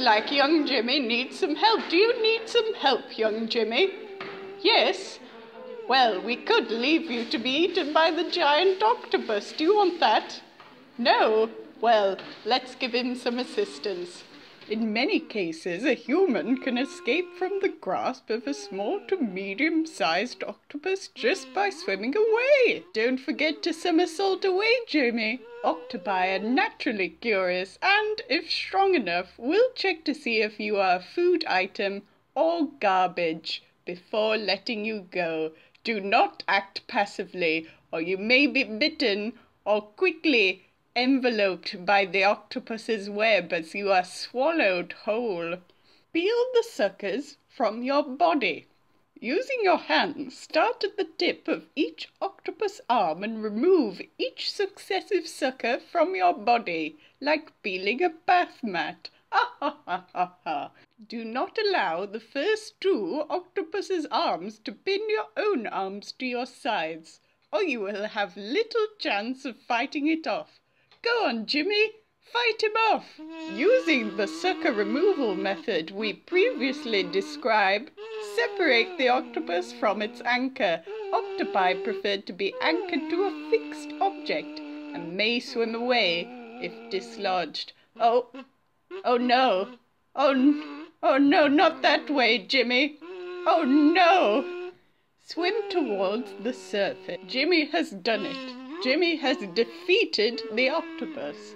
like young Jimmy needs some help. Do you need some help, young Jimmy? Yes? Well, we could leave you to be eaten by the giant octopus. Do you want that? No? Well, let's give him some assistance. In many cases, a human can escape from the grasp of a small to medium sized octopus just by swimming away. Don't forget to somersault away, Jimmy. Octopi are naturally curious and, if strong enough, will check to see if you are a food item or garbage before letting you go. Do not act passively, or you may be bitten or quickly enveloped by the octopus's web as you are swallowed whole. Peel the suckers from your body. Using your hands, start at the tip of each octopus arm and remove each successive sucker from your body, like peeling a bath mat. Ha ha ha ha ha. Do not allow the first two octopus's arms to pin your own arms to your sides, or you will have little chance of fighting it off. Go on, Jimmy, fight him off. Using the sucker removal method we previously described, separate the octopus from its anchor. Octopi prefer to be anchored to a fixed object and may swim away if dislodged. Oh, oh no, oh, oh no, not that way, Jimmy. Oh no. Swim towards the surface. Jimmy has done it. Jimmy has defeated the octopus.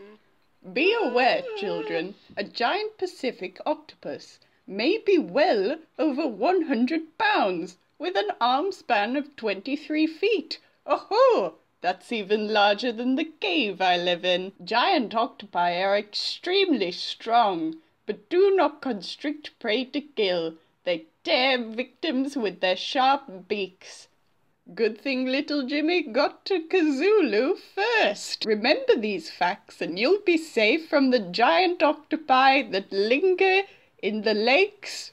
Be aware, children, a giant Pacific octopus may be well over 100 pounds with an arm span of 23 feet. Oh, that's even larger than the cave I live in. Giant octopi are extremely strong, but do not constrict prey to kill. They tear victims with their sharp beaks. Good thing little Jimmy got to Kazoolu first. Remember these facts and you'll be safe from the giant octopi that linger in the lakes,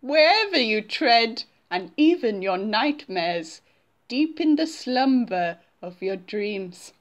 wherever you tread, and even your nightmares, deep in the slumber of your dreams.